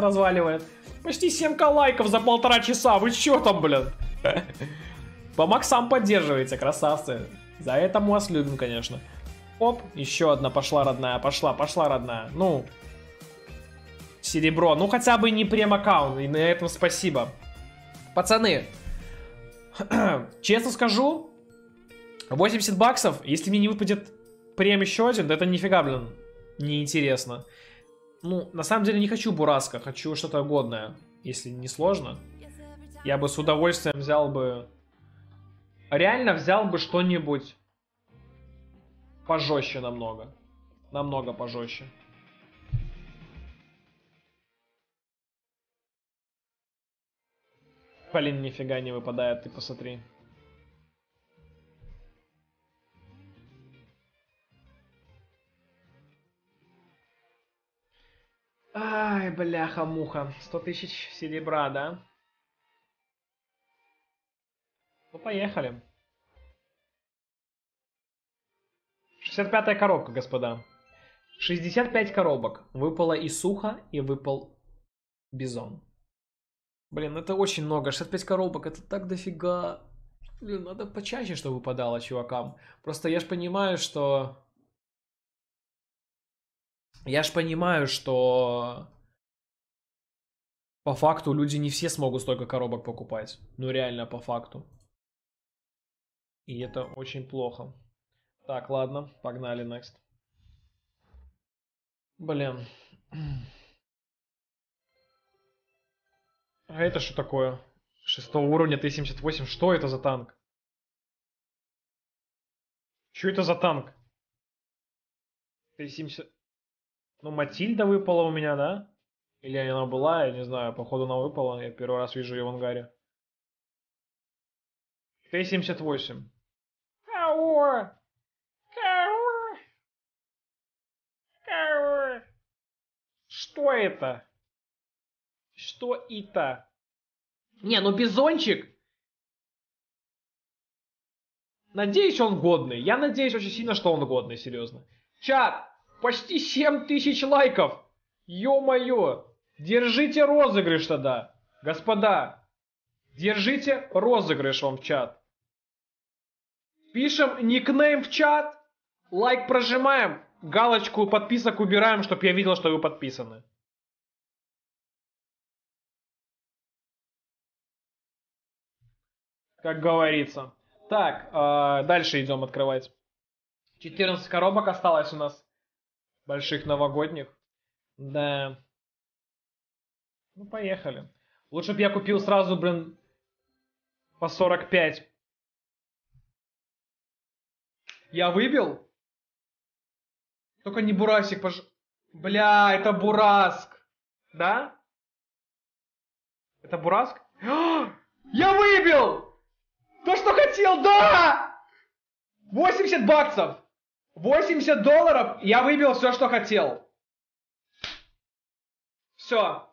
разваливает. Почти 7к лайков за полтора часа. Вы чё там, блин? По максам поддерживаете, красавцы. За это мы вас любим, конечно. Оп, еще одна пошла родная, пошла, пошла родная. Ну, серебро. Ну, хотя бы не прем-аккаунт, и на этом спасибо. Пацаны, честно скажу, 80 баксов, если мне не выпадет прем еще один, да это нифига, блин, неинтересно. Ну, на самом деле не хочу бураска, хочу что-то годное, если не сложно. Я бы с удовольствием взял бы... Реально взял бы что-нибудь пожестче намного. Намного пожестче. Блин, нифига не выпадает, ты посмотри. Ай, бляха-муха. 100 тысяч серебра, да? Ну, поехали. 65-я коробка, господа. 65 коробок. Выпало и сухо, и выпал бизон. Блин, это очень много. 65 коробок, это так дофига. Блин, надо почаще, чтобы выпадало чувакам. Просто я ж понимаю, что... Я ж понимаю, что... По факту люди не все смогут столько коробок покупать. Ну реально, по факту. И это очень плохо. Так, ладно, погнали, next. Блин. А это что такое? Шестого уровня Т-78. Что это за танк? Что это за танк? Т-70... Ну, Матильда выпала у меня, да? Или она была, я не знаю, походу она выпала. Я первый раз вижу ее в ангаре. Т-78. Кого? Кого? Кого? Что это? Что это? Не, ну бизончик. Надеюсь, он годный. Я надеюсь очень сильно, что он годный, серьезно. Чат, почти 7 тысяч лайков. Ё-моё. Держите розыгрыш тогда. Господа, держите розыгрыш вам в чат. Пишем никнейм в чат, лайк прожимаем, галочку подписок убираем, чтобы я видел, что вы подписаны. как говорится. Так, э, дальше идем открывать. 14 коробок осталось у нас. Больших новогодних. Да. Ну, поехали. Лучше бы я купил сразу, блин, по 45. Я выбил? Только не Бурасик, пож... Бля, это Бураск. Да? Это Бураск? Я выбил! То, что хотел, да! 80 баксов! 80 долларов, я выбил все, что хотел. Все.